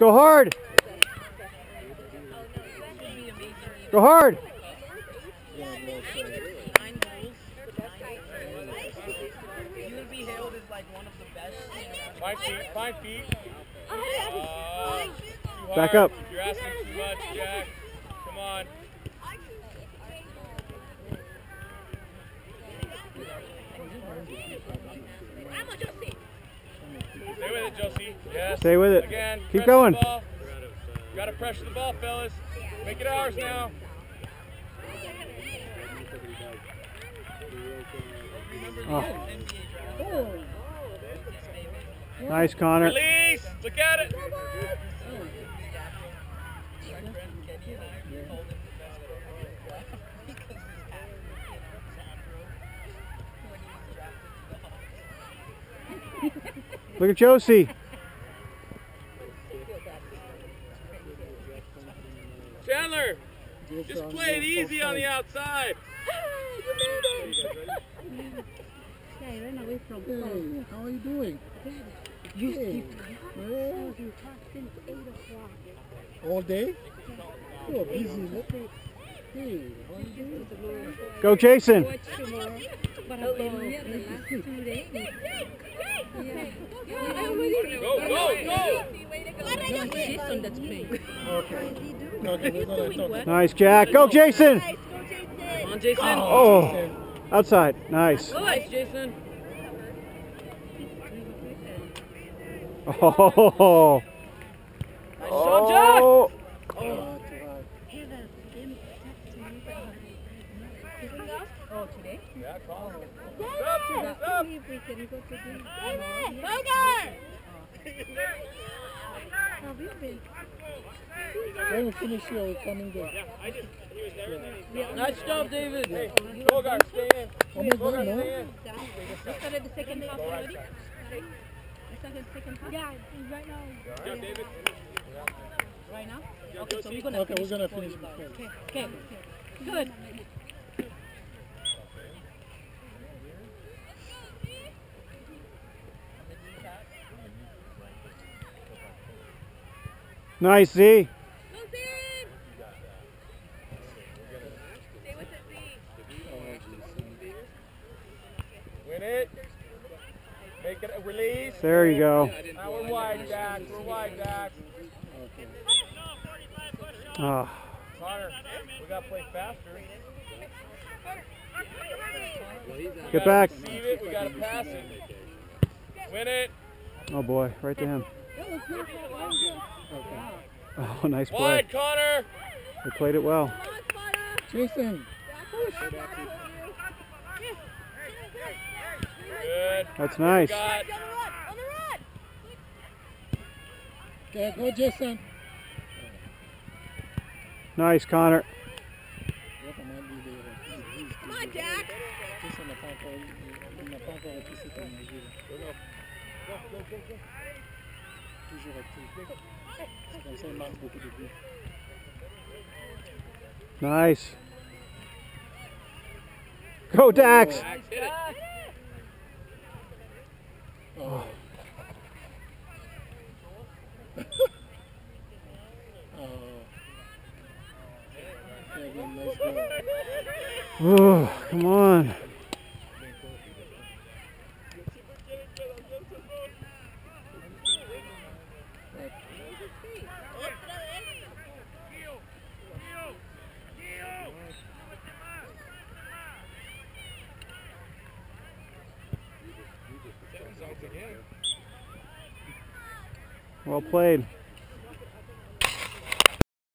go hard. Go hard. You would be hailed as one of the best. Five feet, five feet. Uh, Back up. You're asking too much, Jack. Come on. Stay with it, Josie. Yes. Stay with it. Again. Keep going. The ball. Gotta pressure the ball, fellas. Make it ours now. Oh. Nice, Connor. Release. Look at it. Look at Josie. Chandler. Just play it easy on the outside. Yeah, I ran away from Hey, how are you doing? You Hey, well, you talk since 8 o'clock. all day? You're busy. Look at Hey, how are you doing? Go, Jason. Go, go, go. No, Jason that's playing. Okay. Okay, we're gonna talk. Nice, Jack. Go, Jason. Come on, Jason. Oh, outside. Nice. Nice, Jason. Oh. Nice job, Jack. Oh. Oh, today? Yeah, call him. Stop. See if we can go to the... Oh. Have you been? When we finish here, we're coming there. Nice job, David. Bogart, stay in. Coming Bogart, there, no? stay in. We started the second half already? We started the second half? Yeah, right now. Yeah, David. Right now? Okay, so we're gonna Okay, we're finish gonna before finish you guys. before. Okay, okay, good. Nice, Z. Win it. Make it a release. There you go. Now we're wide. We're wide. Oh. Ah. Connor, we gotta play faster. Get back. We gotta pass it. Win it. Oh boy, right to him. Oh, nice play. Wide, Connor. They played it well. Jason, Good. That's nice. Got. okay, go Jason. Nice, Connor. Come on, Jack. Jason n'a pas encore, il n'a pas encore été cette année. Toujours comme ça, il beaucoup de. Nice. Dax. Oh. oh. Go. Oh, come on. Well played.